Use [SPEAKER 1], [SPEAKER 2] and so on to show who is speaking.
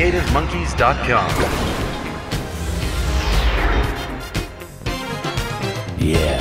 [SPEAKER 1] CreativeMonkeys.com.
[SPEAKER 2] Yeah.